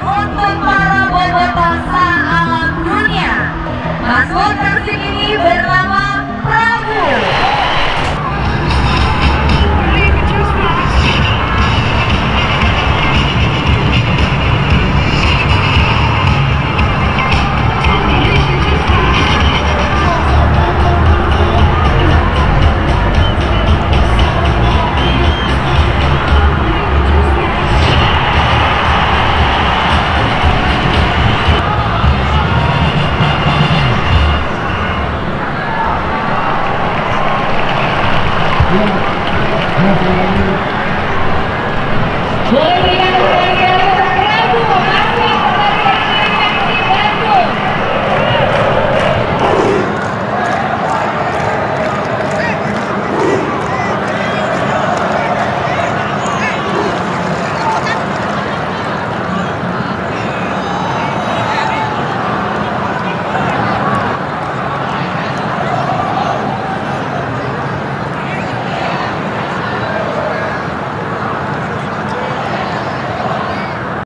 untuk para bobotoh alam dunia. masuk tersebut Play!